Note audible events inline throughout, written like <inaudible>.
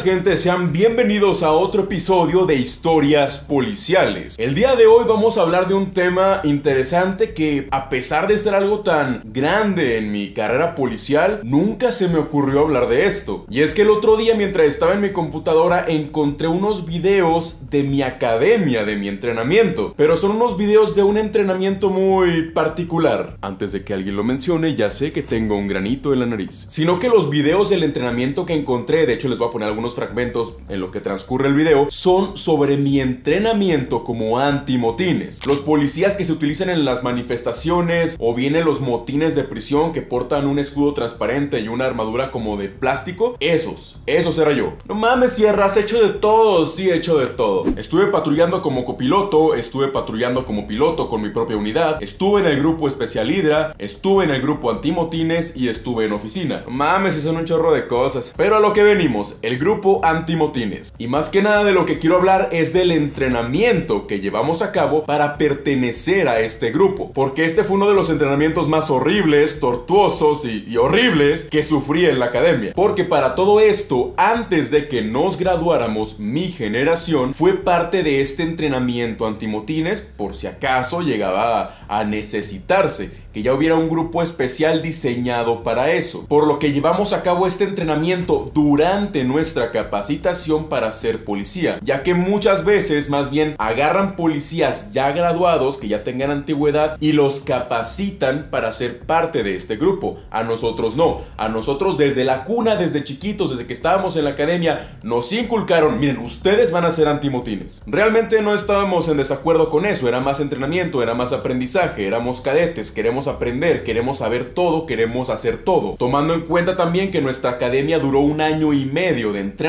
buenas gente, sean bienvenidos a otro episodio de Historias Policiales. El día de hoy vamos a hablar de un tema interesante que a pesar de ser algo tan grande en mi carrera policial, nunca se me ocurrió hablar de esto. Y es que el otro día mientras estaba en mi computadora encontré unos videos de mi academia, de mi entrenamiento. Pero son unos videos de un entrenamiento muy particular. Antes de que alguien lo mencione, ya sé que tengo un granito en la nariz. Sino que los videos del entrenamiento que encontré, de hecho les voy a poner algunos fragmentos en lo que transcurre el video, son sobre mi entrenamiento como antimotines. Los policías que se utilizan en las manifestaciones o bien en los motines de prisión que portan un escudo transparente y una armadura como de plástico, esos, esos era yo. No mames, sierras, he hecho de todo, sí he hecho de todo. Estuve patrullando como copiloto, estuve patrullando como piloto con mi propia unidad, estuve en el grupo especial Hydra, estuve en el grupo antimotines y estuve en oficina. No mames, son un chorro de cosas. Pero a lo que venimos, el grupo antimotines. Y más que nada de lo que quiero hablar es del entrenamiento que llevamos a cabo para pertenecer a este grupo. Porque este fue uno de los entrenamientos más horribles, tortuosos y, horribles que sufrí en la academia. Porque para todo esto, antes de que nos graduáramos, mi generación fue parte de este entrenamiento antimotines por si acaso llegaba a necesitarse que ya hubiera un grupo especial diseñado para eso, por lo que llevamos a cabo este entrenamiento durante nuestra capacitación para ser policía, ya que muchas veces más bien agarran policías ya graduados que ya tengan antigüedad y los capacitan para ser parte de este grupo. A nosotros no, a nosotros desde la cuna, desde chiquitos, desde que estábamos en la academia, nos inculcaron, miren, ustedes van a ser antimotines. Realmente no estábamos en desacuerdo con eso, era más entrenamiento, era más aprendizaje, éramos cadetes, queremos aprender, queremos saber todo, queremos hacer todo. Tomando en cuenta también que nuestra academia duró un año y medio de entrenamiento,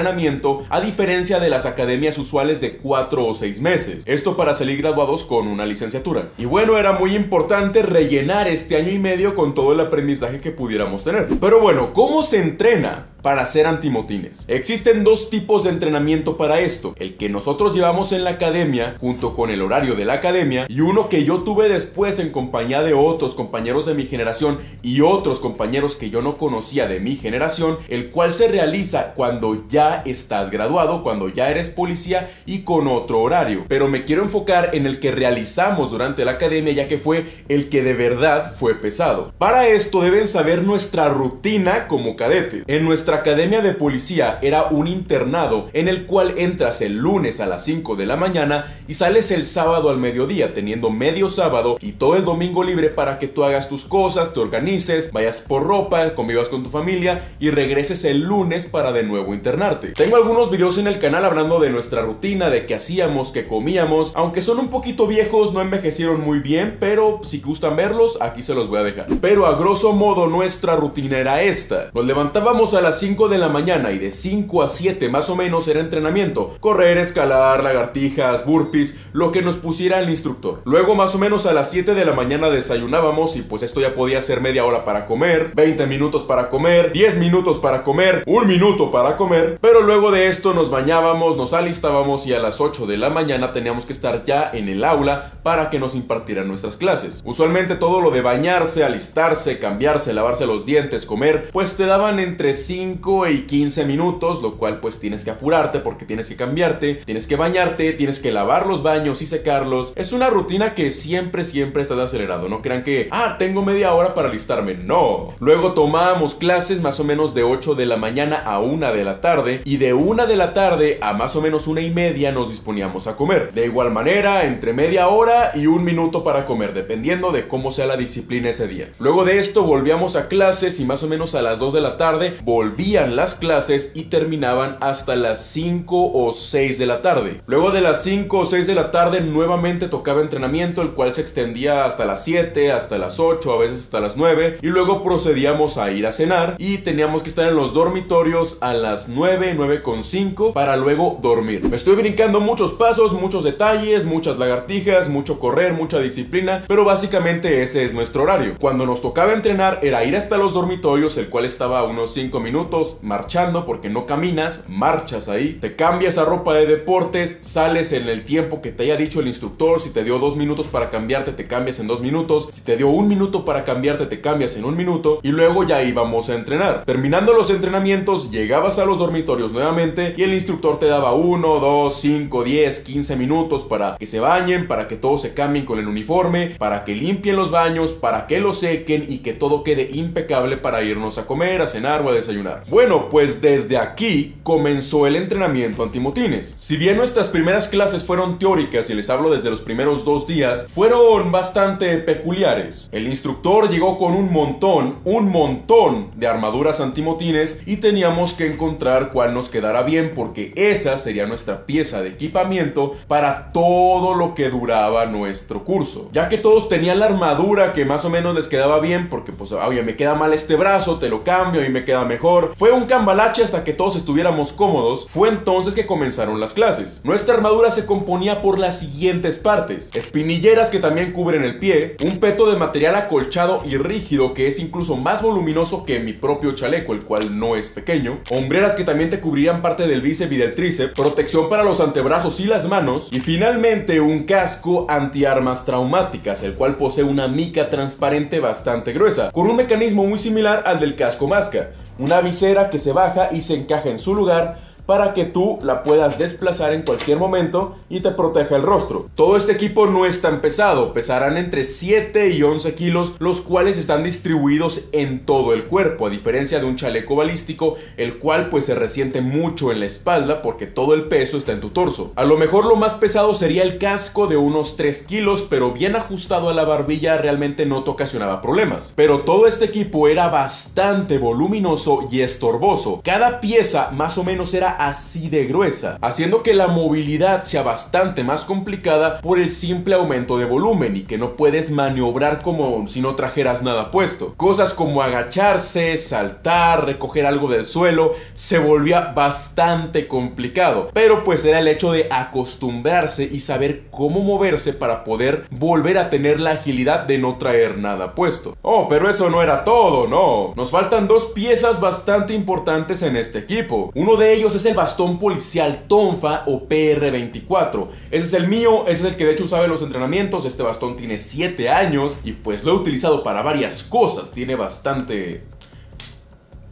a diferencia de las academias usuales de 4 o 6 meses. Esto para salir graduados con una licenciatura. Y bueno, era muy importante rellenar este año y medio con todo el aprendizaje que pudiéramos tener. Pero bueno, ¿cómo se entrena? Para ser antimotines. Existen dos tipos de entrenamiento para esto, el que nosotros llevamos en la academia junto con el horario de la academia y uno que yo tuve después en compañía de otros compañeros de mi generación y otros compañeros que yo no conocía de mi generación, el cual se realiza cuando ya estás graduado, cuando ya eres policía y con otro horario. Pero me quiero enfocar en el que realizamos durante la academia ya que fue el que de verdad fue pesado. Para esto deben saber nuestra rutina como cadete. En nuestra academia de policía era un internado en el cual entras el lunes a las 5 de la mañana y sales el sábado al mediodía, teniendo medio sábado y todo el domingo libre para que tú hagas tus cosas, te organices, vayas por ropa, convivas con tu familia y regreses el lunes para de nuevo internarte. Tengo algunos videos en el canal hablando de nuestra rutina, de qué hacíamos, qué comíamos, aunque son un poquito viejos, no envejecieron muy bien, pero si gustan verlos, aquí se los voy a dejar. Pero a grosso modo nuestra rutina era esta. Nos levantábamos a las 5 de la mañana y de 5 a 7 más o menos era entrenamiento. Correr, escalar, lagartijas, burpees, lo que nos pusiera el instructor. Luego más o menos a las 7 de la mañana desayunábamos y pues esto ya podía ser media hora para comer, 20 minutos para comer, 10 minutos para comer, un minuto para comer. Pero luego de esto nos bañábamos, nos alistábamos y a las 8 de la mañana teníamos que estar ya en el aula para que nos impartieran nuestras clases. Usualmente todo lo de bañarse, alistarse, cambiarse, lavarse los dientes, comer, pues te daban entre 5 y 15 minutos, lo cual pues tienes que apurarte porque tienes que cambiarte, tienes que bañarte, tienes que lavar los baños y secarlos. Es una rutina que siempre, siempre estás acelerado. No crean que, ah, tengo media hora para alistarme. No. Luego tomábamos clases más o menos de 8 de la mañana a 1 de la tarde y de 1 de la tarde a más o menos una y media nos disponíamos a comer. De igual manera, entre media hora y un minuto para comer, dependiendo de cómo sea la disciplina ese día. Luego de esto volvíamos a clases y más o menos a las 2 de la tarde volvíamos las clases y terminaban hasta las 5 o 6 de la tarde. Luego de las 5 o 6 de la tarde nuevamente tocaba entrenamiento, el cual se extendía hasta las 7, hasta las 8, a veces hasta las 9. Y luego procedíamos a ir a cenar y teníamos que estar en los dormitorios a las 9, 9 con 5 para luego dormir. Me estoy brincando muchos pasos, muchos detalles, muchas lagartijas, mucho correr, mucha disciplina, pero básicamente ese es nuestro horario. Cuando nos tocaba entrenar era ir hasta los dormitorios, el cual estaba a unos 5 minutos marchando porque no caminas, marchas ahí, te cambias a ropa de deportes, sales en el tiempo que te haya dicho el instructor, si te dio dos minutos para cambiarte, te cambias en dos minutos, si te dio un minuto para cambiarte, te cambias en un minuto y luego ya íbamos a entrenar. Terminando los entrenamientos, llegabas a los dormitorios nuevamente y el instructor te daba 1, 2, 5, 10, 15 minutos para que se bañen, para que todos se cambien con el uniforme, para que limpien los baños, para que los sequen y que todo quede impecable para irnos a comer, a cenar o a desayunar. Bueno, pues desde aquí comenzó el entrenamiento antimotines. Si bien nuestras primeras clases fueron teóricas y les hablo desde los primeros dos días, fueron bastante peculiares. El instructor llegó con un montón, un montón de armaduras antimotines y teníamos que encontrar cuál nos quedara bien porque esa sería nuestra pieza de equipamiento para todo lo que duraba nuestro curso. Ya que todos tenían la armadura que más o menos les quedaba bien porque pues oye me queda mal este brazo, te lo cambio y me queda mejor. Fue un cambalache hasta que todos estuviéramos cómodos. Fue entonces que comenzaron las clases. Nuestra armadura se componía por las siguientes partes. Espinilleras que también cubren el pie, un peto de material acolchado y rígido que es incluso más voluminoso que mi propio chaleco, el cual no es pequeño, hombreras que también te cubrirían parte del bíceps y del tríceps, protección para los antebrazos y las manos, y finalmente un casco antiarmas traumáticas, el cual posee una mica transparente bastante gruesa, con un mecanismo muy similar al del casco masca, una visera que se baja y se encaja en su lugar para que tú la puedas desplazar en cualquier momento y te proteja el rostro. Todo este equipo no es tan pesado, pesarán entre 7 y 11 kilos, los cuales están distribuidos en todo el cuerpo, a diferencia de un chaleco balístico, el cual pues se resiente mucho en la espalda porque todo el peso está en tu torso. A lo mejor lo más pesado sería el casco de unos 3 kilos, pero bien ajustado a la barbilla realmente no te ocasionaba problemas. Pero todo este equipo era bastante voluminoso y estorboso. Cada pieza más o menos era así de gruesa, haciendo que la movilidad sea bastante más complicada por el simple aumento de volumen y que no puedes maniobrar como si no trajeras nada puesto. Cosas como agacharse, saltar, recoger algo del suelo, se volvía bastante complicado, pero pues era el hecho de acostumbrarse y saber cómo moverse para poder volver a tener la agilidad de no traer nada puesto. Oh, pero eso no era todo, no. Nos faltan dos piezas bastante importantes en este equipo. Uno de ellos es el bastón policial Tonfa o PR24. Ese es el mío, ese es el que de hecho usaba en los entrenamientos. Este bastón tiene 7 años y pues lo he utilizado para varias cosas. Tiene bastante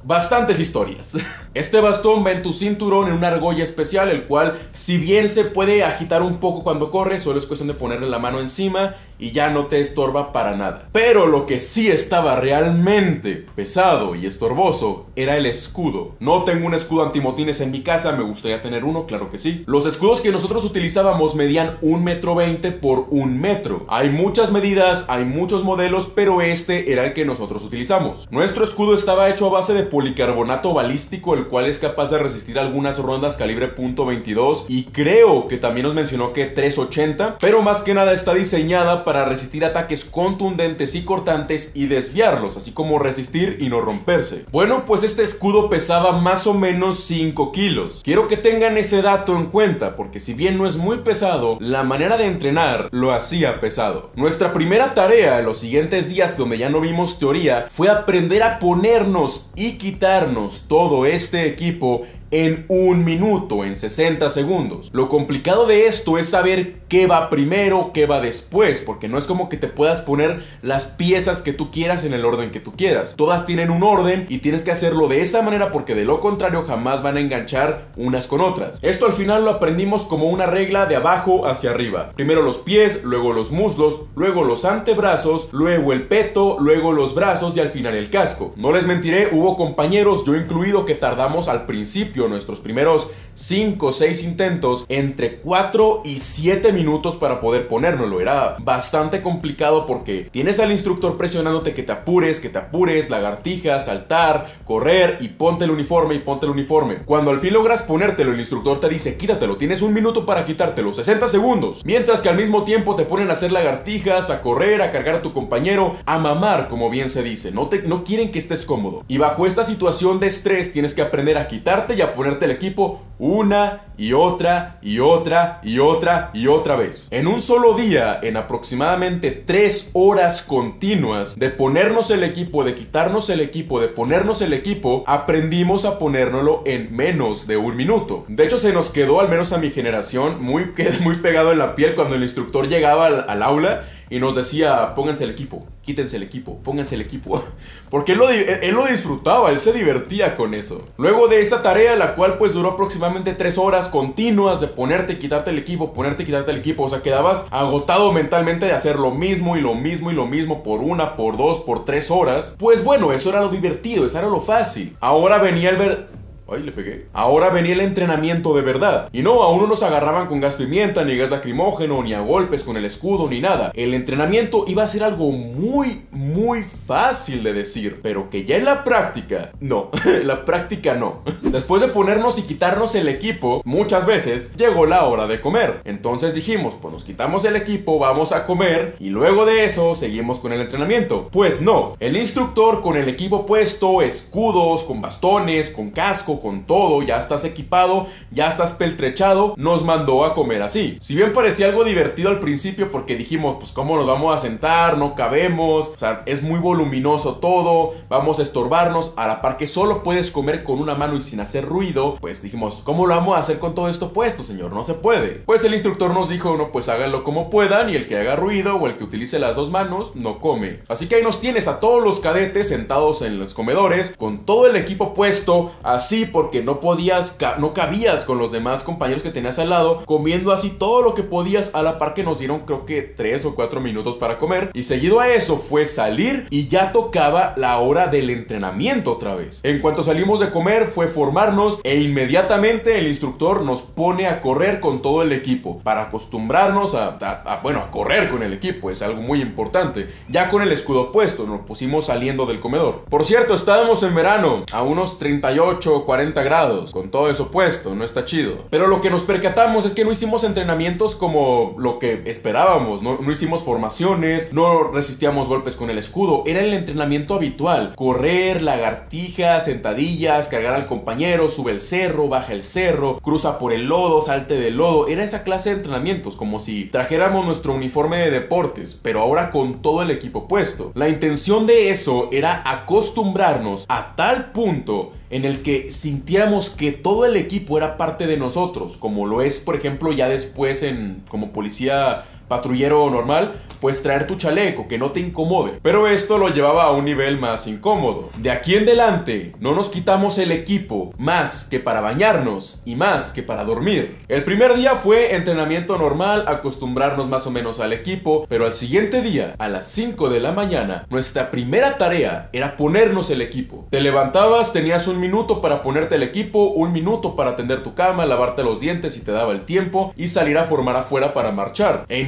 bastantes historias. <laughs> Este bastón va en tu cinturón en una argolla especial, el cual, si bien se puede agitar un poco cuando corres, solo es cuestión de ponerle la mano encima y ya no te estorba para nada. Pero lo que sí estaba realmente pesado y estorboso era el escudo. No tengo un escudo antimotines en mi casa, me gustaría tener uno, claro que sí. Los escudos que nosotros utilizábamos medían un metro veinte por un metro. Hay muchas medidas, hay muchos modelos, pero este era el que nosotros utilizamos. Nuestro escudo estaba hecho a base de policarbonato balístico, el cual es capaz de resistir algunas rondas calibre .22 y creo que también nos mencionó que 380, pero más que nada está diseñada para resistir ataques contundentes y cortantes y desviarlos, así como resistir y no romperse. Bueno, pues este escudo pesaba más o menos 5 kilos. Quiero que tengan ese dato en cuenta, porque si bien no es muy pesado, la manera de entrenar lo hacía pesado. Nuestra primera tarea en los siguientes días, donde ya no vimos teoría, fue aprender a ponernos y quitarnos todo este equipo en un minuto, en 60 segundos. Lo complicado de esto es saber qué va primero, qué va después, porque no es como que te puedas poner las piezas que tú quieras en el orden que tú quieras. Todas tienen un orden y tienes que hacerlo de esa manera porque de lo contrario jamás van a enganchar unas con otras. Esto al final lo aprendimos como una regla de abajo hacia arriba. Primero los pies, luego los muslos, luego los antebrazos, luego el peto, luego los brazos y al final el casco. No les mentiré, hubo compañeros, yo incluido, que tardamos al principio nuestros primeros 5 o 6 intentos entre 4 y 7 minutos para poder ponérnoslo. Era bastante complicado porque tienes al instructor presionándote que te apures, que te apures, lagartijas, saltar, correr y ponte el uniforme y ponte el uniforme. Cuando al fin logras ponértelo, el instructor te dice quítatelo, tienes un minuto para quitártelo, 60 segundos. Mientras que al mismo tiempo te ponen a hacer lagartijas, a correr, a cargar a tu compañero, a mamar, como bien se dice. No, te, no quieren que estés cómodo. Y bajo esta situación de estrés tienes que aprender a quitarte y a ponerte el equipo una y otra y otra y otra y otra vez. En un solo día, en aproximadamente 3 horas continuas de ponernos el equipo, de quitarnos el equipo, de ponernos el equipo, aprendimos a ponérnoslo en menos de un minuto. De hecho, se nos quedó, al menos a mi generación, muy, <laughs> muy pegado en la piel cuando el instructor llegaba al aula y nos decía, pónganse el equipo, quítense el equipo, pónganse el equipo. <laughs> Porque él lo, él lo, disfrutaba, él se divertía con eso. Luego de esta tarea, la cual pues duró aproximadamente tres horas continuas de ponerte quitarte el equipo, ponerte quitarte el equipo. O sea, quedabas agotado mentalmente de hacer lo mismo y lo mismo y lo mismo por una, por dos, por tres horas. Pues bueno, eso era lo divertido, eso era lo fácil. Ahora venía el ver Ay, le pegué. Ahora venía el entrenamiento de verdad. Y no, aún no nos agarraban con gas pimienta, ni gas lacrimógeno, ni a golpes con el escudo, ni nada. El entrenamiento iba a ser algo muy, muy fácil de decir, pero que ya en la práctica, no, <laughs> la práctica no. Después de ponernos y quitarnos el equipo, muchas veces llegó la hora de comer. Entonces dijimos, pues nos quitamos el equipo, vamos a comer, y luego de eso seguimos con el entrenamiento. Pues no, el instructor con el equipo puesto, escudos, con bastones, con casco, con todo, ya estás equipado, ya estás peltrechado, nos mandó a comer así. Si bien parecía algo divertido al principio porque dijimos, pues cómo nos vamos a sentar, no cabemos, o sea, es muy voluminoso todo, vamos a estorbarnos, a la par que solo puedes comer con una mano y sin hacer ruido, pues dijimos, ¿cómo lo vamos a hacer con todo esto puesto, señor? No se puede. Pues el instructor nos dijo, no, pues háganlo como puedan y el que haga ruido o el que utilice las dos manos no come. Así que ahí nos tienes a todos los cadetes sentados en los comedores con todo el equipo puesto, así porque no podías, no cabías con los demás compañeros que tenías al lado, comiendo así todo lo que podías a la par que nos dieron creo que 3 o 4 minutos para comer. Y seguido a eso fue salir y ya tocaba la hora del entrenamiento otra vez. En cuanto salimos de comer fue formarnos e inmediatamente el instructor nos pone a correr con todo el equipo para acostumbrarnos a, bueno, a correr con el equipo, es algo muy importante. Ya con el escudo puesto nos pusimos saliendo del comedor. Por cierto, estábamos en verano a unos 38 o 40 grados, con todo eso puesto, no está chido. Pero lo que nos percatamos es que no hicimos entrenamientos como lo que esperábamos, no, no hicimos formaciones, no resistíamos golpes con el escudo, era el entrenamiento habitual, correr, lagartijas, sentadillas, cargar al compañero, sube el cerro, baja el cerro, cruza por el lodo, salte del lodo, era esa clase de entrenamientos, como si trajéramos nuestro uniforme de deportes, pero ahora con todo el equipo puesto. La intención de eso era acostumbrarnos a tal punto en el que sintiéramos que todo el equipo era parte de nosotros, como lo es, por ejemplo, ya después en como policía patrullero normal, pues traer tu chaleco, que no te incomode. Pero esto lo llevaba a un nivel más incómodo. De aquí en adelante, no nos quitamos el equipo más que para bañarnos y más que para dormir. El primer día fue entrenamiento normal, acostumbrarnos más o menos al equipo, pero al siguiente día, a las 5 de la mañana, nuestra primera tarea era ponernos el equipo. Te levantabas, tenías un minuto para ponerte el equipo, un minuto para atender tu cama, lavarte los dientes si te daba el tiempo y salir a formar afuera para marchar. E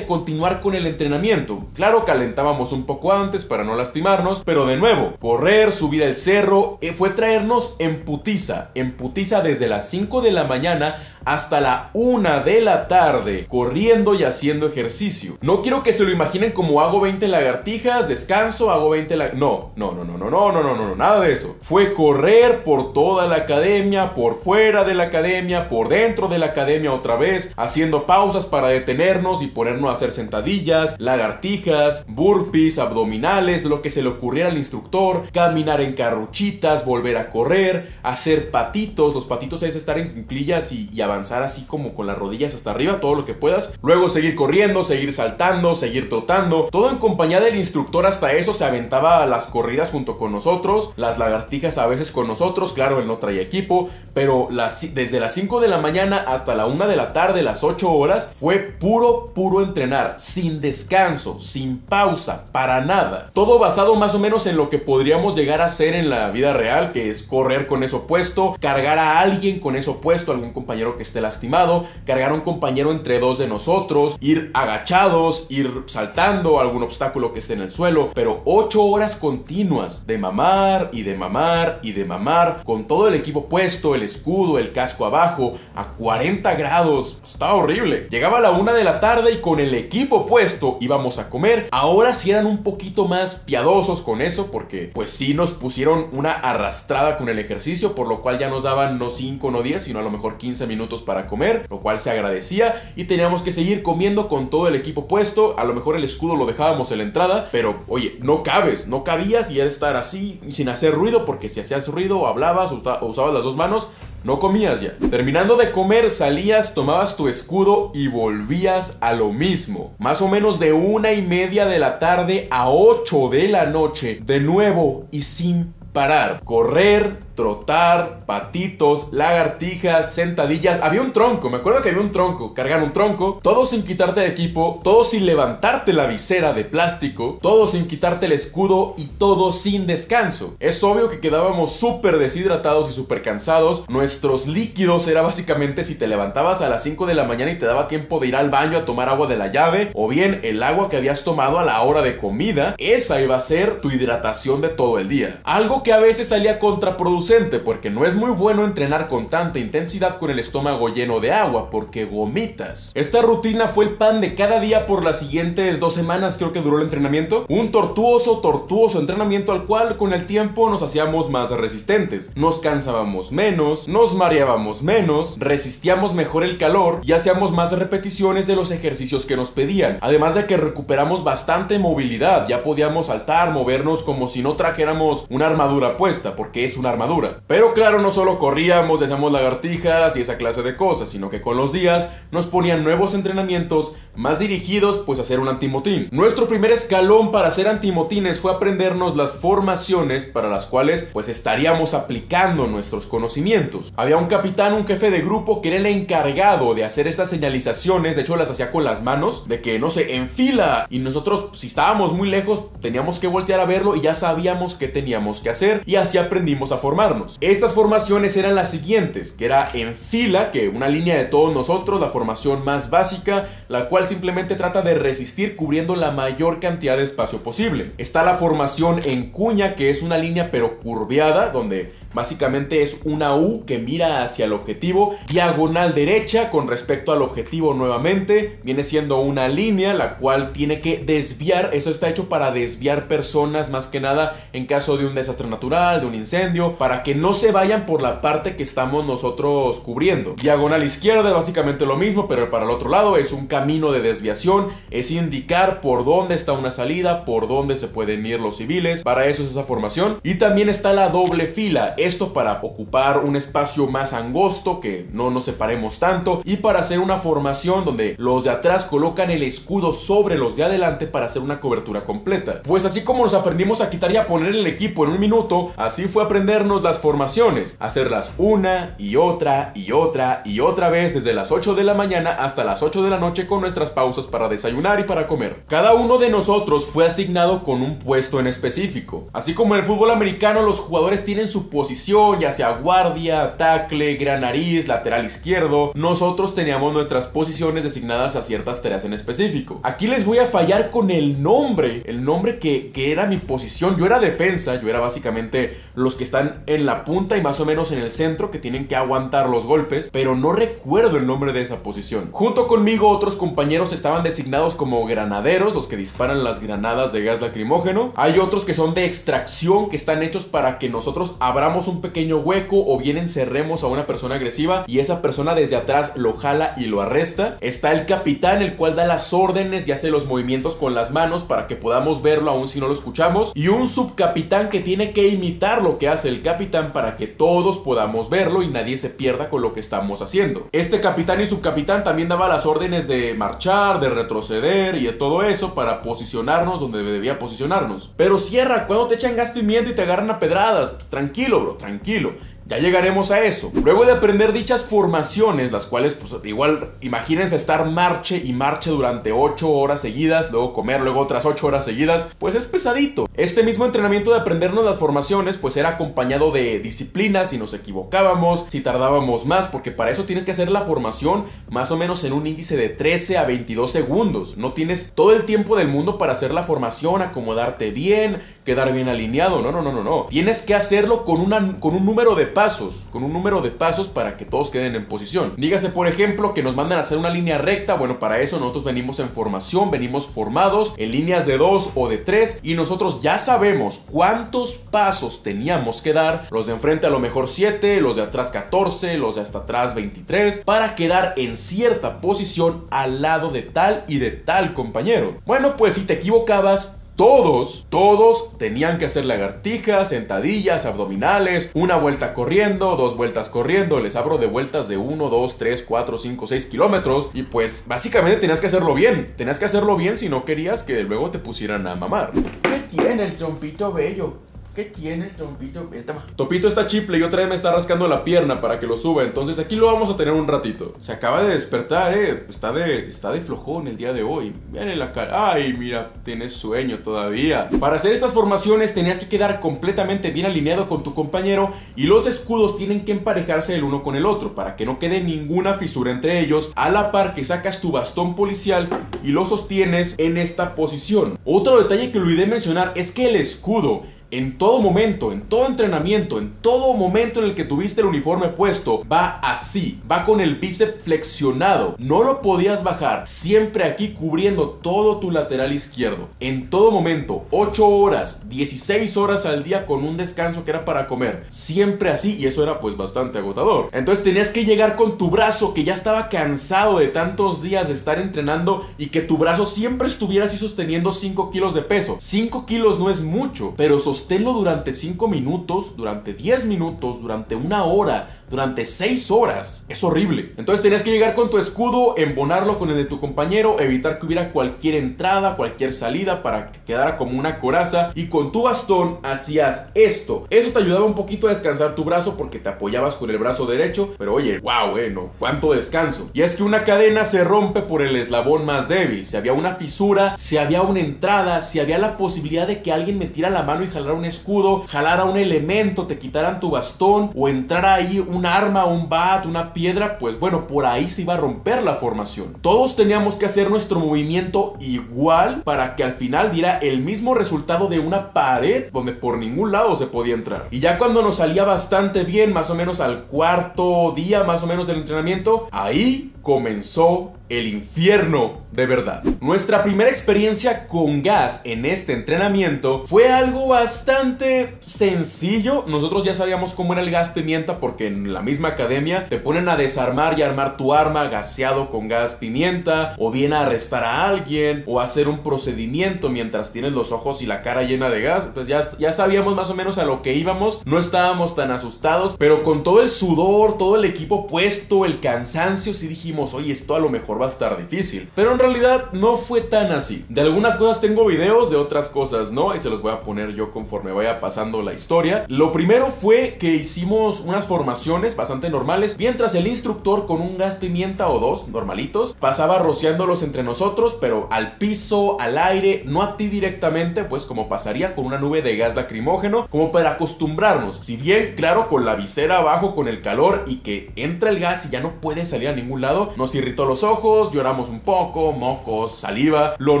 continuar con el entrenamiento. Claro, calentábamos un poco antes para no lastimarnos, pero de nuevo, correr, subir el cerro, eh, fue traernos en putiza, en putiza desde las 5 de la mañana hasta la 1 de la tarde, corriendo y haciendo ejercicio. No quiero que se lo imaginen como hago 20 lagartijas, descanso, hago 20 la No, no, no, no, no, no, no, no, no, nada de eso. Fue correr por toda la academia, por fuera de la academia, por dentro de la academia otra vez, haciendo pausas para detenernos y ponernos a hacer sentadillas lagartijas, burpees, abdominales, lo que se le ocurriera al instructor, caminar en carruchitas, volver a correr, hacer patitos, los patitos es estar en cuclillas y, avanzar así como con las rodillas hasta arriba, todo lo que puedas, luego seguir corriendo, seguir saltando, seguir trotando, todo en compañía del instructor hasta eso se aventaba las corridas junto con nosotros, las lagartijas a veces con nosotros, claro, él no traía equipo, pero desde las 5 de la mañana hasta la 1 de la tarde, las 8 horas, fue puro, puro entrenar, sin descanso, sin pausa, para nada. Todo basado más o menos en lo que podríamos llegar a hacer en la vida real, que es correr con eso puesto, cargar a alguien con eso puesto, algún compañero que esté lastimado, cargar a un compañero entre dos de nosotros, ir agachados, ir saltando algún obstáculo que esté en el suelo, pero ocho horas continuas de mamar y de mamar y de mamar, con todo el equipo puesto, el escudo, el casco abajo, a 40 grados. Está horrible. Llegaba a la una de la tarde y con el equipo puesto íbamos a comer. Ahora sí eran un poquito más piadosos con eso porque pues sí nos pusieron una arrastrada con el ejercicio, por lo cual ya nos daban no 5, no 10, sino a lo mejor 15 minutos para comer, lo cual se agradecía y teníamos que seguir comiendo con todo el equipo puesto. A lo mejor el escudo lo dejábamos en la entrada, pero oye, no cabes, no cabías y era estar así sin hacer ruido porque si hacías ruido o hablabas o usabas las dos manos, no comías ya. Terminando de comer, salías, tomabas tu escudo y volvías a lo mismo. Más o menos de una y media de la tarde a 8 de la noche, de nuevo y sin parar. Correr, trotar, patitos, lagartijas, sentadillas. Había un tronco, me acuerdo que había un tronco, cargar un tronco, todo sin quitarte de equipo, todo sin levantarte la visera de plástico, todo sin quitarte el escudo y todo sin descanso. Es obvio que quedábamos súper deshidratados y súper cansados. Nuestros líquidos era básicamente si te levantabas a las 5 de la mañana y te daba tiempo de ir al baño a tomar agua de la llave, o bien el agua que habías tomado a la hora de comida, esa iba a ser tu hidratación de todo el día. Algo que a veces salía contraproducente porque no es muy bueno entrenar con tanta intensidad con el estómago lleno de agua porque gomitas. Esta rutina fue el pan de cada día por las siguientes dos semanas creo que duró el entrenamiento. Un tortuoso, tortuoso entrenamiento al cual con el tiempo nos hacíamos más resistentes. Nos cansábamos menos, nos mareábamos menos, resistíamos mejor el calor y hacíamos más repeticiones de los ejercicios que nos pedían. Además de que recuperamos bastante movilidad, ya podíamos saltar, movernos como si no trajéramos una armadura puesta, porque es una armadura. Pero claro, no solo corríamos, hacíamos lagartijas y esa clase de cosas, sino que con los días nos ponían nuevos entrenamientos más dirigidos pues a hacer un antimotín. Nuestro primer escalón para hacer antimotines fue aprendernos las formaciones para las cuales pues estaríamos aplicando nuestros conocimientos. Había un capitán, un jefe de grupo que era el encargado de hacer estas señalizaciones, de hecho las hacía con las manos, de que no sé, en fila y nosotros si estábamos muy lejos teníamos que voltear a verlo y ya sabíamos qué teníamos que hacer y así aprendimos a formar estas formaciones eran las siguientes, que era en fila, que una línea de todos nosotros, la formación más básica, la cual simplemente trata de resistir cubriendo la mayor cantidad de espacio posible. Está la formación en cuña, que es una línea pero curveada, donde Básicamente es una U que mira hacia el objetivo, diagonal derecha con respecto al objetivo nuevamente. Viene siendo una línea la cual tiene que desviar, eso está hecho para desviar personas más que nada en caso de un desastre natural, de un incendio, para que no se vayan por la parte que estamos nosotros cubriendo. Diagonal izquierda básicamente lo mismo, pero para el otro lado es un camino de desviación, es indicar por dónde está una salida, por dónde se pueden ir los civiles, para eso es esa formación. Y también está la doble fila, esto para ocupar un espacio más angosto, que no nos separemos tanto, y para hacer una formación donde los de atrás colocan el escudo sobre los de adelante para hacer una cobertura completa. Pues así como nos aprendimos a quitar y a poner el equipo en un minuto, así fue aprendernos las formaciones, hacerlas una y otra y otra y otra vez desde las 8 de la mañana hasta las 8 de la noche con nuestras pausas para desayunar y para comer. Cada uno de nosotros fue asignado con un puesto en específico. Así como en el fútbol americano los jugadores tienen su posición ya sea guardia, tackle, gran nariz, lateral izquierdo, nosotros teníamos nuestras posiciones designadas a ciertas tareas en específico. Aquí les voy a fallar con el nombre, el nombre que, que era mi posición. Yo era defensa, yo era básicamente los que están en la punta y más o menos en el centro que tienen que aguantar los golpes, pero no recuerdo el nombre de esa posición. Junto conmigo otros compañeros estaban designados como granaderos, los que disparan las granadas de gas lacrimógeno. Hay otros que son de extracción, que están hechos para que nosotros abramos un pequeño hueco o bien encerremos a una persona agresiva y esa persona desde atrás lo jala y lo arresta. Está el capitán, el cual da las órdenes y hace los movimientos con las manos para que podamos verlo aún si no lo escuchamos. Y un subcapitán que tiene que imitar lo que hace el capitán para que todos podamos verlo y nadie se pierda con lo que estamos haciendo. Este capitán y subcapitán también daba las órdenes de marchar, de retroceder y de todo eso para posicionarnos donde debía posicionarnos. Pero cierra, cuando te echan gasto y miedo y te agarran a pedradas, tranquilo, bro tranquilo. Ya llegaremos a eso. Luego de aprender dichas formaciones, las cuales, pues igual, imagínense estar marche y marche durante 8 horas seguidas, luego comer, luego otras 8 horas seguidas, pues es pesadito. Este mismo entrenamiento de aprendernos las formaciones, pues era acompañado de disciplinas si nos equivocábamos, si tardábamos más, porque para eso tienes que hacer la formación más o menos en un índice de 13 a 22 segundos. No tienes todo el tiempo del mundo para hacer la formación, acomodarte bien, quedar bien alineado. No, no, no, no, no. Tienes que hacerlo con, con un número de pasos con un número de pasos para que todos queden en posición. Dígase, por ejemplo, que nos mandan a hacer una línea recta. Bueno, para eso nosotros venimos en formación, venimos formados en líneas de 2 o de 3 y nosotros ya sabemos cuántos pasos teníamos que dar. Los de enfrente a lo mejor 7, los de atrás 14, los de hasta atrás 23, para quedar en cierta posición al lado de tal y de tal compañero. Bueno, pues si te equivocabas, todos, todos tenían que hacer lagartijas, sentadillas, abdominales, una vuelta corriendo, dos vueltas corriendo, les abro de vueltas de 1, 2, 3, 4, 5, 6 kilómetros y pues básicamente tenías que hacerlo bien, tenías que hacerlo bien si no querías que luego te pusieran a mamar. ¿Qué tiene el trompito bello? ¿Qué tiene el trompito? Topito está chiple y otra vez me está rascando la pierna para que lo suba. Entonces aquí lo vamos a tener un ratito. Se acaba de despertar, eh. Está de, está de flojón el día de hoy. Viene la cara. Ay, mira, tienes sueño todavía. Para hacer estas formaciones tenías que quedar completamente bien alineado con tu compañero. Y los escudos tienen que emparejarse el uno con el otro. Para que no quede ninguna fisura entre ellos. A la par que sacas tu bastón policial y lo sostienes en esta posición. Otro detalle que olvidé mencionar es que el escudo en todo momento, en todo entrenamiento, en todo momento en el que tuviste el uniforme puesto, va así, va con el bíceps flexionado. No lo podías bajar, siempre aquí cubriendo todo tu lateral izquierdo. En todo momento, 8 horas, 16 horas al día con un descanso que era para comer. Siempre así y eso era pues bastante agotador. Entonces tenías que llegar con tu brazo que ya estaba cansado de tantos días de estar entrenando y que tu brazo siempre estuviera así sosteniendo 5 kilos de peso. 5 kilos no es mucho, pero sosténlo durante 5 minutos, durante 10 minutos, durante una hora durante 6 horas. Es horrible. Entonces tenías que llegar con tu escudo, embonarlo con el de tu compañero, evitar que hubiera cualquier entrada, cualquier salida para que quedara como una coraza. Y con tu bastón hacías esto. Eso te ayudaba un poquito a descansar tu brazo porque te apoyabas con el brazo derecho. Pero oye, wow, eh, no, cuánto descanso. Y es que una cadena se rompe por el eslabón más débil. Si había una fisura, si había una entrada, si había la posibilidad de que alguien metiera la mano y jalara un escudo, jalara un elemento, te quitaran tu bastón o entrara ahí un un arma, un bat, una piedra, pues bueno, por ahí se iba a romper la formación. Todos teníamos que hacer nuestro movimiento igual para que al final diera el mismo resultado de una pared donde por ningún lado se podía entrar. Y ya cuando nos salía bastante bien, más o menos al cuarto día más o menos del entrenamiento, ahí comenzó el infierno de verdad. Nuestra primera experiencia con gas en este entrenamiento fue algo bastante sencillo. Nosotros ya sabíamos cómo era el gas pimienta porque en la misma academia te ponen a desarmar y armar tu arma gaseado con gas pimienta o bien a arrestar a alguien o hacer un procedimiento mientras tienes los ojos y la cara llena de gas. Entonces ya, ya sabíamos más o menos a lo que íbamos. No estábamos tan asustados, pero con todo el sudor, todo el equipo puesto, el cansancio, sí dijimos, oye, esto a lo mejor va a estar difícil. Pero en realidad no fue tan así. De algunas cosas tengo videos, de otras cosas no, y se los voy a poner yo conforme vaya pasando la historia. Lo primero fue que hicimos unas formaciones bastante normales, mientras el instructor con un gas pimienta o dos, normalitos, pasaba rociándolos entre nosotros, pero al piso, al aire, no a ti directamente, pues como pasaría con una nube de gas lacrimógeno, como para acostumbrarnos. Si bien, claro, con la visera abajo, con el calor y que entra el gas y ya no puede salir a ningún lado, nos irritó los ojos, lloramos un poco, mocos, saliva, lo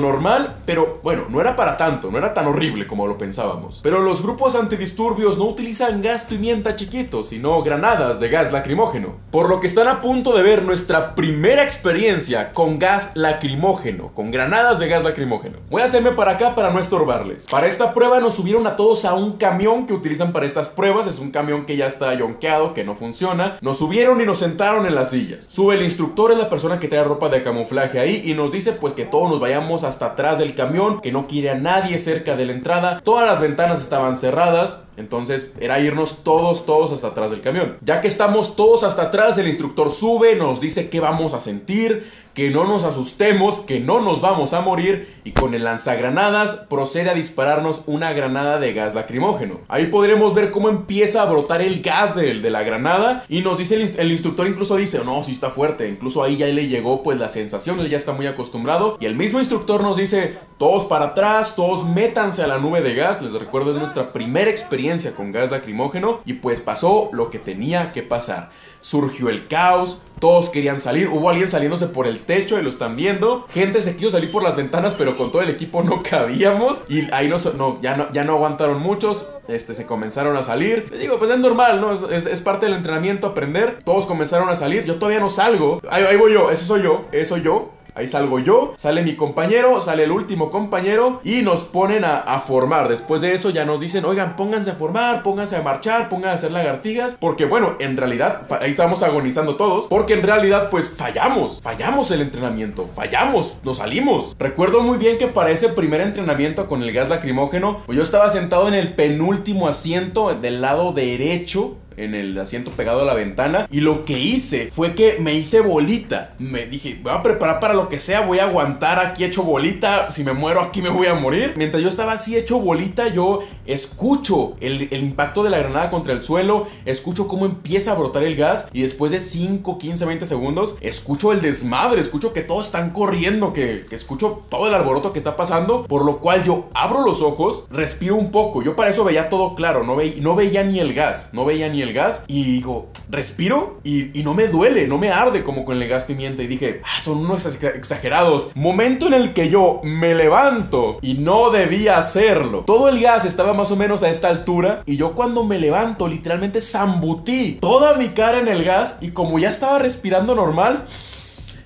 normal, pero bueno, no era para tanto, no era tan horrible como lo pensábamos. Pero los grupos antidisturbios no utilizan gas pimienta chiquito, sino granadas de gas lacrimógeno. Por lo que están a punto de ver nuestra primera experiencia con gas lacrimógeno, con granadas de gas lacrimógeno. Voy a hacerme para acá para no estorbarles. Para esta prueba nos subieron a todos a un camión que utilizan para estas pruebas, es un camión que ya está yonkeado, que no funciona. Nos subieron y nos sentaron en las sillas. Sube el instructor, es la persona que trae ropa de camuflaje ahí y nos dice pues que todos nos vayamos hasta atrás del camión, que no quiere a nadie cerca de la entrada. Todas las ventanas estaban cerradas, entonces era irnos todos, todos hasta atrás del camión. Ya que estamos todos hasta atrás, el instructor sube, nos dice qué vamos a sentir, que no nos asustemos, que no nos vamos a morir y con el lanzagranadas procede a dispararnos una granada de gas lacrimógeno. Ahí podremos ver cómo empieza a brotar el gas de, la granada y nos dice el, instructor incluso dice, no, si está fuerte, incluso ahí ya le llegó pues la sensación, él ya está muy acostumbrado y el mismo instructor nos dice, Todos para atrás, todos métanse a la nube de gas. Les recuerdo es nuestra primera experiencia con gas lacrimógeno y pues pasó lo que tenía que pasar. Surgió el caos, todos querían salir, hubo alguien saliéndose por el techo y lo están viendo. Gente se quiso salir por las ventanas, pero con todo el equipo no <laughs> cabíamos y ahí no, ya, no aguantaron muchos. Este, se comenzaron a salir. Les digo, pues es normal, ¿no? Es, parte del entrenamiento aprender. Todos comenzaron a salir. Yo todavía no salgo. Ahí, ahí voy yo, ese soy yo, eso soy yo. Ahí salgo yo, sale mi compañero, sale el último compañero y nos ponen a, formar. Después de eso ya nos dicen, oigan, pónganse a formar, pónganse a marchar, pónganse a hacer lagartijas. Porque bueno, en realidad, ahí estamos agonizando todos. Porque en realidad pues fallamos, fallamos el entrenamiento, fallamos, nos salimos. Recuerdo muy bien que para ese primer entrenamiento con el gas lacrimógeno, pues yo estaba sentado en el penúltimo asiento del lado derecho en el asiento pegado a la ventana. Y lo que hice fue que me hice bolita. Me dije, voy a preparar para lo que sea, voy a aguantar aquí hecho bolita. Si me muero aquí me voy a morir. Mientras yo estaba así hecho bolita, yo escucho el, impacto de la granada contra el suelo, escucho cómo empieza a brotar el gas y después de 5, 15, 20 segundos, escucho el desmadre, escucho que todos están corriendo, que, escucho todo el alboroto que está pasando, por lo cual yo abro los ojos, respiro un poco. Yo para eso veía todo claro, no, no veía ni el gas, no veía ni el gas y digo, respiro y, no me duele, no me arde como con el gas pimienta y dije, ah, son unos exagerados. Momento en el que yo me levanto y no debía hacerlo. Todo el gas estaba más o menos a esta altura y yo cuando me levanto literalmente zambutí toda mi cara en el gas y como ya estaba respirando normal,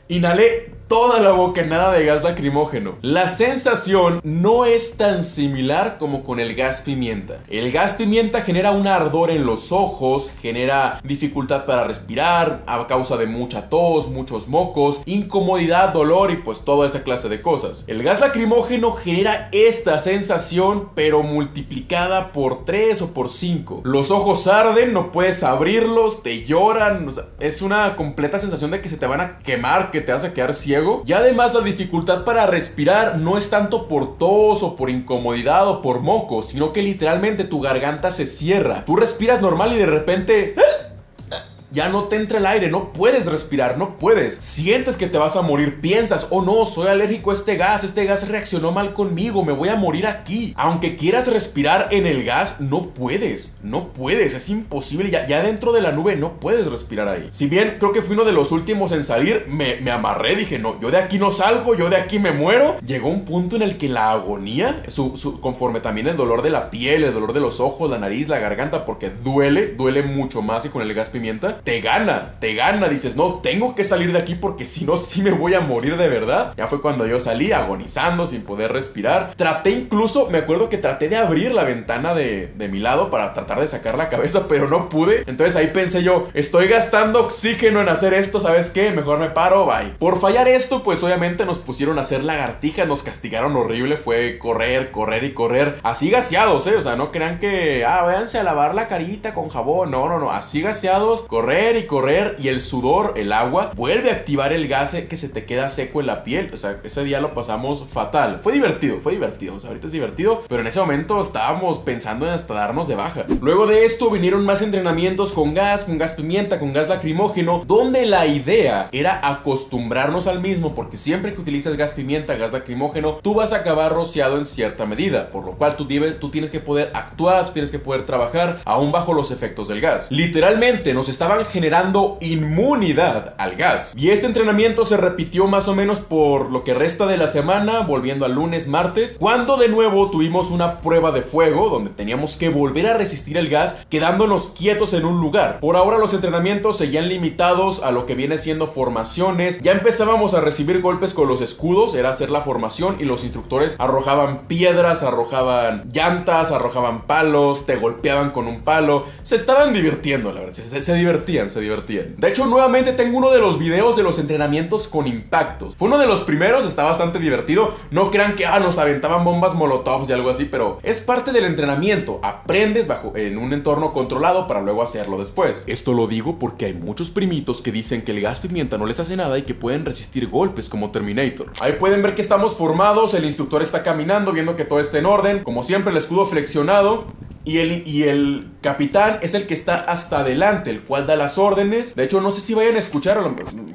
inhalé toda la boca nada de gas lacrimógeno. La sensación no es tan similar como con el gas pimienta. El gas pimienta genera un ardor en los ojos, genera dificultad para respirar a causa de mucha tos, muchos mocos, incomodidad, dolor y pues toda esa clase de cosas. El gas lacrimógeno genera esta sensación pero multiplicada por 3 o por 5. Los ojos arden, no puedes abrirlos, te lloran, es una completa sensación de que se te van a quemar, que te vas a quedar ciego y además la dificultad para respirar no es tanto por tos o por incomodidad o por moco, sino que literalmente tu garganta se cierra. Tú respiras normal y de repente ya no te entra el aire, no puedes respirar, no puedes. Sientes que te vas a morir, piensas, oh no, soy alérgico a este gas, este gas reaccionó mal conmigo, me voy a morir aquí. Aunque quieras respirar en el gas, no puedes, no puedes, es imposible, ya, dentro de la nube no puedes respirar ahí. Si bien creo que fui uno de los últimos en salir, me, me amarré, dije, no, yo de aquí no salgo, yo de aquí me muero. Llegó un punto en el que la agonía, su, conforme también el dolor de la piel, el dolor de los ojos, la nariz, la garganta, porque duele, duele mucho más y con el gas pimienta, te gana, te gana. Dices, no, tengo que salir de aquí porque si no, sí me voy a morir de verdad. Ya fue cuando yo salí agonizando sin poder respirar. Traté incluso, me acuerdo que traté de abrir la ventana de, de mi lado para tratar de sacar la cabeza, <laughs> pero no pude. Entonces ahí pensé yo, estoy gastando oxígeno en hacer esto, ¿sabes qué? Mejor me paro, bye. Por fallar esto, pues obviamente nos pusieron a hacer lagartijas, nos castigaron horrible. Fue correr, correr y correr. Así gaseados, ¿eh? O sea, no crean que, ah, váyanse a lavar la carita con jabón. No, no, no. Así gaseados, correr y correr y el sudor, el agua, vuelve a activar el gas que se te queda seco en la piel. O sea, ese día lo pasamos fatal. Fue divertido, fue divertido. O sea, ahorita es divertido, pero en ese momento estábamos pensando en hasta darnos de baja. Luego de esto vinieron más entrenamientos con gas, con gas pimienta, con gas lacrimógeno, donde la idea era acostumbrarnos al mismo, porque siempre que utilizas gas pimienta, gas lacrimógeno, tú vas a acabar rociado en cierta medida, por lo cual tú, tú tienes que poder actuar, tú tienes que poder trabajar aún bajo los efectos del gas. Literalmente nos generando inmunidad al gas. Y este entrenamiento se repitió más o menos por lo que resta de la semana, volviendo al lunes, martes, cuando de nuevo tuvimos una prueba de fuego donde teníamos que volver a resistir el gas quedándonos quietos en un lugar. Por ahora los entrenamientos seguían limitados a lo que viene siendo formaciones. Ya empezábamos a recibir golpes con los escudos, era hacer la formación y los instructores arrojaban piedras, arrojaban llantas, arrojaban palos, te golpeaban con un palo. Se estaban divirtiendo, la verdad, se, se divertían se divertían. De hecho, nuevamente tengo uno de los videos de los entrenamientos con impactos. Fue uno de los primeros, está bastante divertido. No crean que ah, nos aventaban bombas molotovs y algo así, pero es parte del entrenamiento. Aprendes bajo en un entorno controlado para luego hacerlo después. Esto lo digo porque hay muchos primitos que dicen que el gas pimienta no les hace nada y que pueden resistir golpes como Terminator. Ahí pueden ver que estamos formados, el instructor está caminando viendo que todo está en orden. Como siempre, el escudo flexionado y el, y el capitán es el que está hasta adelante, el cual da las órdenes. De hecho, no sé si vayan a escuchar,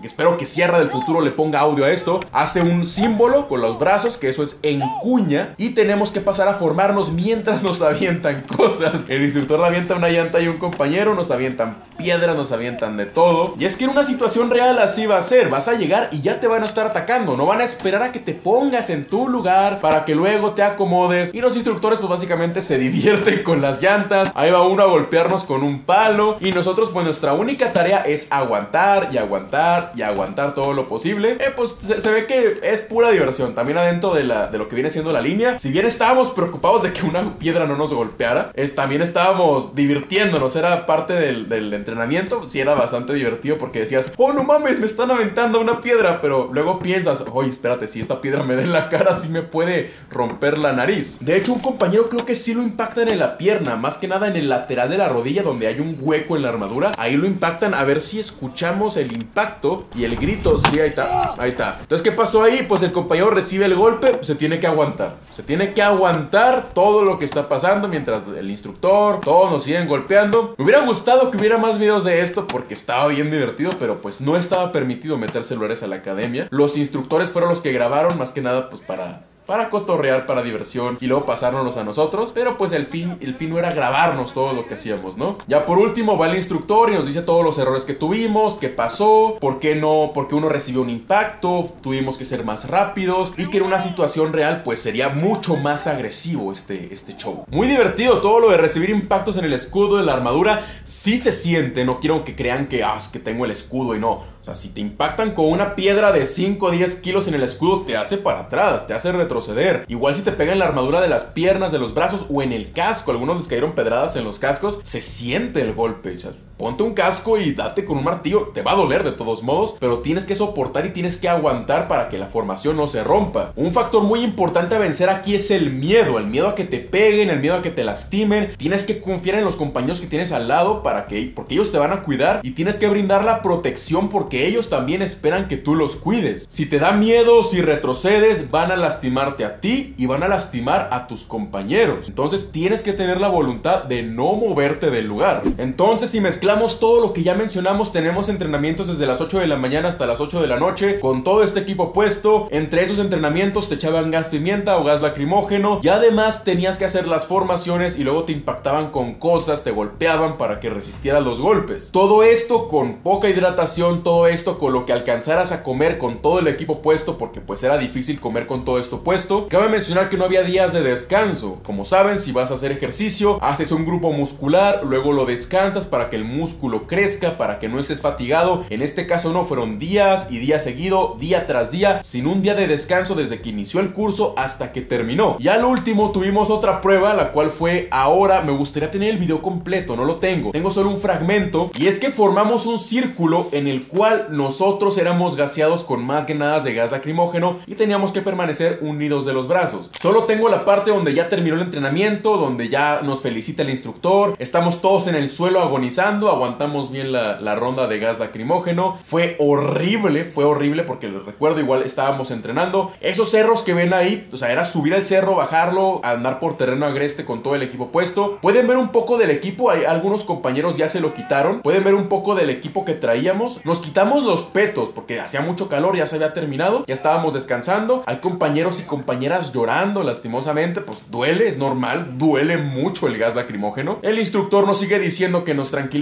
espero que Sierra del Futuro le ponga audio a esto. Hace un símbolo con los brazos, que eso es en cuña, y tenemos que pasar a formarnos mientras nos avientan <laughs> cosas. El instructor avienta una llanta y un compañero, nos avientan piedras, nos avientan de todo. Y es que en una situación real así va a ser, vas a llegar y ya te van a estar atacando, no van a esperar a que te pongas en tu lugar para que luego te acomodes. Y los instructores pues básicamente se divierten <laughs> con las llantas, ahí va uno a golpearnos con un palo y nosotros pues nuestra única tarea es aguantar y aguantar y aguantar todo lo posible. Eh, pues se, ve que es pura diversión, también adentro de, la, de lo que viene siendo la línea. Si bien estábamos preocupados de que una piedra no nos golpeara, es, también estábamos divirtiéndonos, era parte del, entrenamiento, sí era bastante divertido porque decías, oh no mames, me están aventando una piedra, pero luego piensas, oye, espérate, si esta piedra me da en la cara, sí me puede romper la nariz. De hecho, un compañero creo que sí lo impactan en la más que nada en el lateral de la rodilla donde hay un hueco en la armadura. Ahí lo impactan a ver si escuchamos el impacto y el grito. Sí, ahí está, ahí está. Entonces, ¿qué pasó ahí? Pues el compañero recibe el golpe, se tiene que aguantar. Se tiene que aguantar todo lo que está pasando mientras el instructor, todos nos siguen golpeando. Me hubiera gustado que hubiera más videos de esto porque estaba bien divertido, pero pues no estaba permitido meter celulares a la academia. Los instructores fueron los que grabaron más que nada pues para para cotorrear, para diversión y luego pasárnoslos a nosotros. Pero pues el fin, el fin no era grabarnos todo lo que hacíamos, ¿no? Ya por último va el instructor y nos dice todos los errores que tuvimos, qué pasó, por qué no, porque uno recibió un impacto, tuvimos que ser más rápidos y que en una situación real pues sería mucho más agresivo este, este show. Muy divertido todo lo de recibir impactos en el escudo, en la armadura, sí se siente, no quiero que crean que, ah, es que tengo el escudo y no. O sea, si te impactan con una piedra de 5 o 10 kilos en el escudo, te hace para atrás, te hace retroceder. Igual si te pega en la armadura de las piernas, de los brazos o en el casco, algunos les cayeron pedradas en los cascos, se siente el golpe. O ponte un casco y date con un martillo, te va a doler de todos modos, pero tienes que soportar y tienes que aguantar para que la formación no se rompa. Un factor muy importante a vencer aquí es el miedo, el miedo a que te peguen, el miedo a que te lastimen. Tienes que confiar en los compañeros que tienes al lado para que, porque ellos te van a cuidar y tienes que brindar la protección porque que ellos también esperan que tú los cuides. Si te da miedo, si retrocedes, van a lastimarte a ti y van a lastimar a tus compañeros. Entonces tienes que tener la voluntad de no moverte del lugar. Entonces si mezclamos todo lo que ya mencionamos, tenemos entrenamientos desde las 8 de la mañana hasta las 8 de la noche, con todo este equipo puesto. Entre esos entrenamientos te echaban gas pimienta o gas lacrimógeno y además tenías que hacer las formaciones y luego te impactaban con cosas, te golpeaban para que resistieras los golpes. Todo esto con poca hidratación, todo esto con lo que alcanzaras a comer con todo el equipo puesto, porque pues era difícil comer con todo esto puesto. Cabe mencionar que no había días de descanso. Como saben, si vas a hacer ejercicio, haces un grupo muscular, luego lo descansas para que el músculo crezca, para que no estés fatigado. En este caso no, fueron días y días seguido, día tras día, sin un día de descanso desde que inició el curso hasta que terminó. Y al último tuvimos otra prueba, la cual fue ahora, me gustaría tener el video completo, no lo tengo. Tengo solo un fragmento y es que formamos un círculo en el cual nosotros éramos gaseados con más granadas de gas lacrimógeno y teníamos que permanecer unidos de los brazos. Solo tengo la parte donde ya terminó el entrenamiento, donde ya nos felicita el instructor, estamos todos en el suelo agonizando, aguantamos bien la, la ronda de gas lacrimógeno. Fue horrible, fue horrible porque les recuerdo igual estábamos entrenando. Esos cerros que ven ahí, o sea, era subir al cerro, bajarlo, andar por terreno agreste con todo el equipo puesto. Pueden ver un poco del equipo, hay algunos compañeros ya se lo quitaron. Pueden ver un poco del equipo que traíamos. Nos quitamos los petos porque hacía mucho calor, ya se había terminado, ya estábamos descansando. Hay compañeros y compañeras llorando lastimosamente, pues duele, es normal, duele mucho el gas lacrimógeno. El instructor nos sigue diciendo que nos tranquilicemos,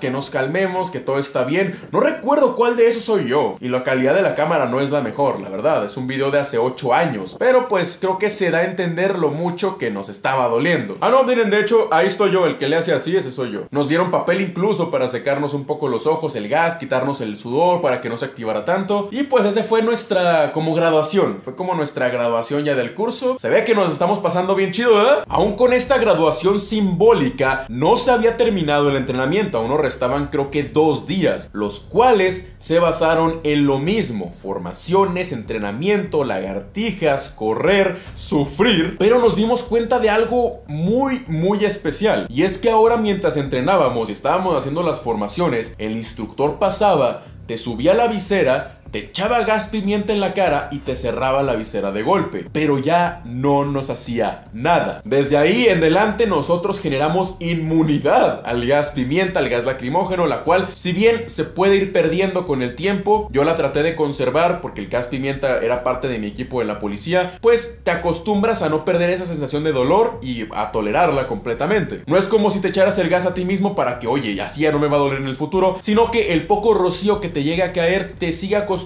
que nos calmemos, que todo está bien. No recuerdo cuál de esos soy yo y la calidad de la cámara no es la mejor, la verdad, es un video de hace 8 años, pero pues creo que se da a entender lo mucho que nos estaba doliendo. Ah, no, miren, de hecho, ahí estoy yo, el que le hace así, ese soy yo. Nos dieron papel incluso para secarnos un poco los ojos, el gas, quitarnos el sudor para que no se activara tanto. Y pues ese fue nuestra como graduación, fue como nuestra graduación ya del curso. Se ve que nos estamos pasando bien chido, ¿verdad? Aún con esta graduación simbólica, no se había terminado el entrenamiento, aún nos restaban creo que dos días, los cuales se basaron en lo mismo, formaciones, entrenamiento, lagartijas, correr, sufrir, pero nos dimos cuenta de algo muy, muy especial. Y es que ahora mientras entrenábamos y estábamos haciendo las formaciones, el instructor pasaba te subía la visera, te echaba gas pimienta en la cara y te cerraba la visera de golpe, pero ya no nos hacía nada. Desde ahí en adelante nosotros generamos inmunidad al gas pimienta, al gas lacrimógeno, la cual si bien se puede ir perdiendo con el tiempo, yo la traté de conservar porque el gas pimienta era parte de mi equipo de la policía, pues te acostumbras a no perder esa sensación de dolor y a tolerarla completamente. No es como si te echaras el gas a ti mismo para que, oye, así ya no me va a doler en el futuro, sino que el poco rocío que te llega a caer te sigue acostumbrando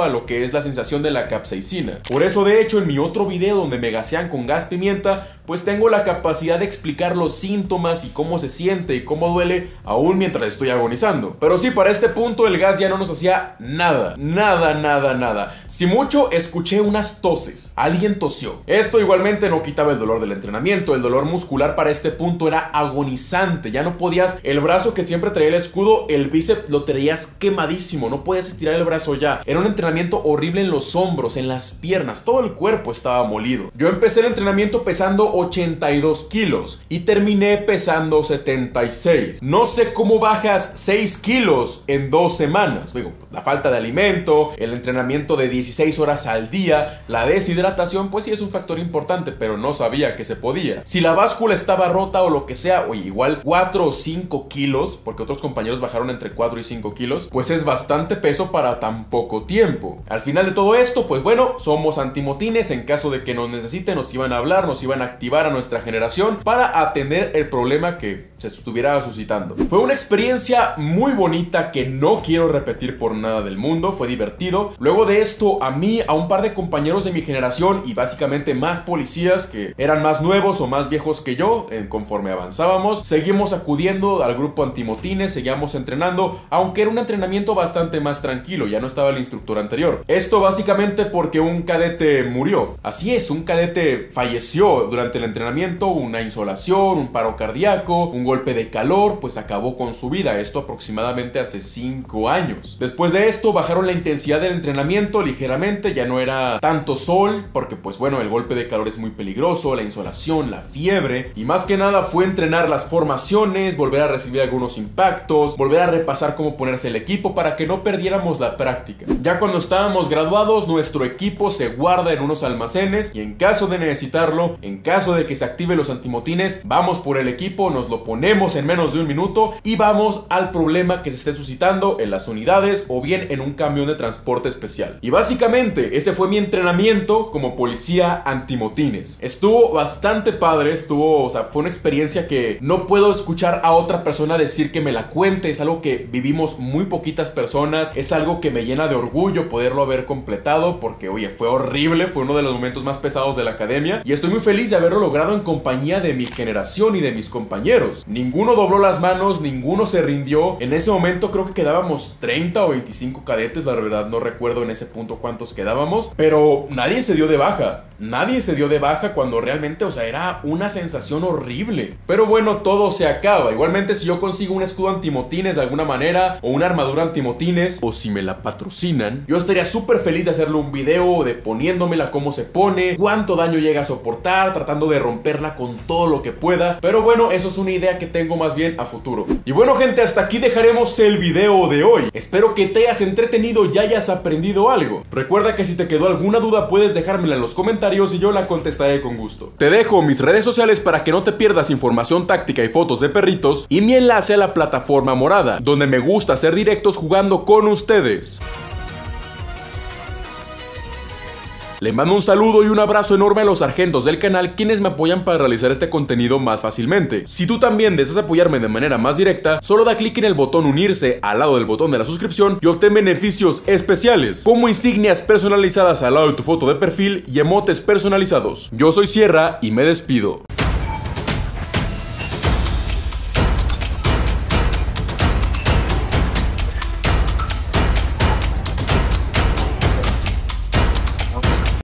a lo que es la sensación de la capsaicina. Por eso, de hecho, en mi otro video donde me gasean con gas pimienta, pues tengo la capacidad de explicar los síntomas y cómo se siente y cómo duele aún mientras estoy agonizando. Pero sí, para este punto el gas ya no nos hacía nada, nada, nada, nada. Si mucho, escuché unas toses. Alguien tosió. Esto igualmente no quitaba el dolor del entrenamiento. El dolor muscular para este punto era agonizante. Ya no podías, el brazo que siempre traía el escudo, el bíceps lo traías quemadísimo. No podías estirar el brazo ya. Era un entrenamiento horrible en los hombros, en las piernas. Todo el cuerpo estaba molido. Yo empecé el entrenamiento pesando 82 kilos y terminé pesando 76. No sé cómo bajas 6 kilos en dos semanas. Digo, la falta de alimento, el entrenamiento de 16 horas al día, la deshidratación, pues sí es un factor importante, pero no sabía que se podía. Si la báscula estaba rota o lo que sea, oye, igual 4 o 5 kilos, porque otros compañeros bajaron entre 4 y 5 kilos, pues es bastante peso para tan poco tiempo. Al final de todo esto, pues bueno, somos antimotines, en caso de que nos necesiten, nos iban a hablar, nos iban a activar a nuestra generación para atender el problema que se estuviera suscitando. Fue una experiencia muy bonita que no quiero repetir por nada del mundo, fue divertido. Luego de esto, a mí, a un par de compañeros de mi generación y básicamente más policías que eran más nuevos o más viejos que yo, en conforme avanzábamos, seguimos acudiendo al grupo antimotines, seguíamos entrenando, aunque era un entrenamiento bastante más tranquilo, ya no estaba el instructor anterior. Esto básicamente porque un cadete murió. Así es, un cadete falleció durante el entrenamiento, una insolación, un paro cardíaco, un golpe de calor, pues acabó con su vida, esto aproximadamente hace 5 años. Después de esto bajaron la intensidad del entrenamiento ligeramente, ya no era tanto sol, porque pues bueno, el golpe de calor es muy peligroso, la insolación, la fiebre, y más que nada fue entrenar las formaciones, volver a recibir algunos impactos, volver a repasar cómo ponerse el equipo para que no perdiéramos la práctica. Ya cuando estábamos graduados, nuestro equipo se guarda en unos almacenes y en caso de necesitarlo, en caso de que se active los antimotines, vamos por el equipo, nos lo ponemos en menos de un minuto y vamos al problema que se esté suscitando en las unidades o bien en un camión de transporte especial. Y básicamente ese fue mi entrenamiento como policía antimotines. Estuvo bastante padre, estuvo, o sea, fue una experiencia que no puedo escuchar a otra persona decir que me la cuente, es algo que vivimos muy poquitas personas, es algo que me llena de orgullo poderlo haber completado porque, oye, fue horrible, fue uno de los momentos más pesados de la academia y estoy muy feliz de haberlo logrado en compañía de mi generación y de mis compañeros. Ninguno dobló las manos, ninguno se rindió. En ese momento creo que quedábamos 30 o 25 cadetes, la verdad no recuerdo en ese punto cuántos quedábamos, pero nadie se dio de baja. Nadie se dio de baja cuando realmente, o sea, era una sensación horrible. Pero bueno, todo se acaba. Igualmente si yo consigo un escudo antimotines de alguna manera o una armadura antimotines o si me la patrocinan, yo estaría súper feliz de hacerle un video de poniéndomela cómo se pone, cuánto daño llega a soportar, tratando de romperla con todo lo que pueda. Pero bueno, eso es una idea que tengo más bien a futuro. Y bueno gente, hasta aquí dejaremos el video de hoy. Espero que te hayas entretenido y hayas aprendido algo. Recuerda que si te quedó alguna duda puedes dejármela en los comentarios y yo la contestaré con gusto. Te dejo mis redes sociales para que no te pierdas información táctica y fotos de perritos y mi enlace a la plataforma morada, donde me gusta hacer directos jugando con ustedes. Le mando un saludo y un abrazo enorme a los sargentos del canal quienes me apoyan para realizar este contenido más fácilmente. Si tú también deseas apoyarme de manera más directa, solo da clic en el botón unirse al lado del botón de la suscripción y obtén beneficios especiales, como insignias personalizadas al lado de tu foto de perfil y emotes personalizados. Yo soy Sierra y me despido.